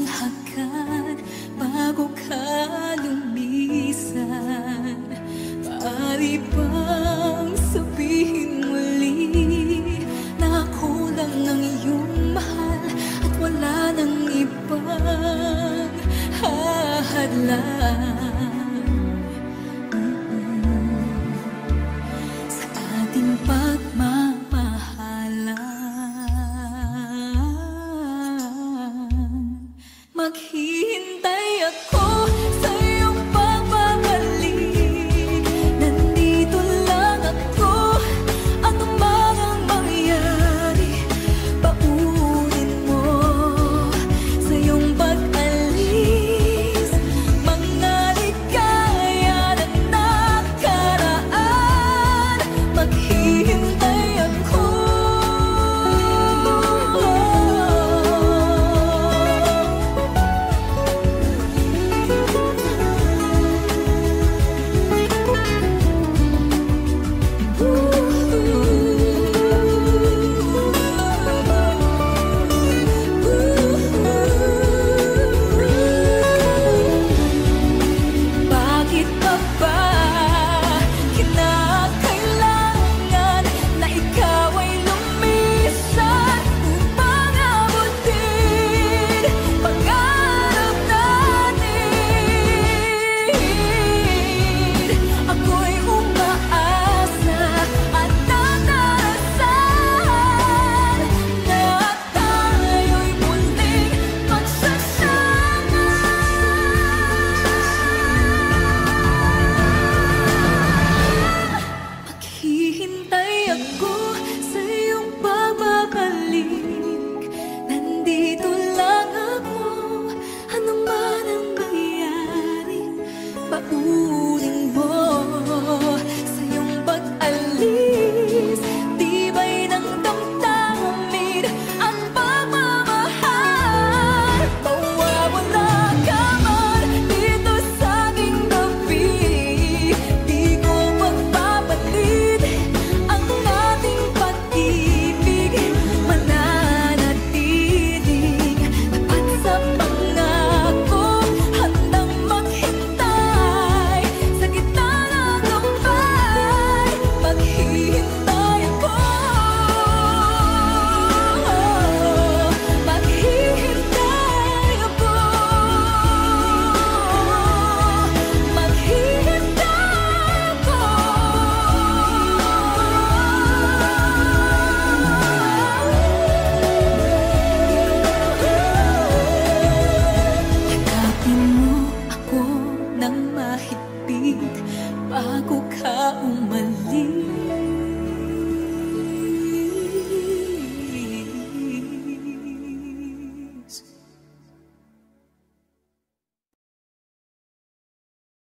ang hagkan bago ka lumisan Pari pa maghihirap hintai aku Bago ka umalis.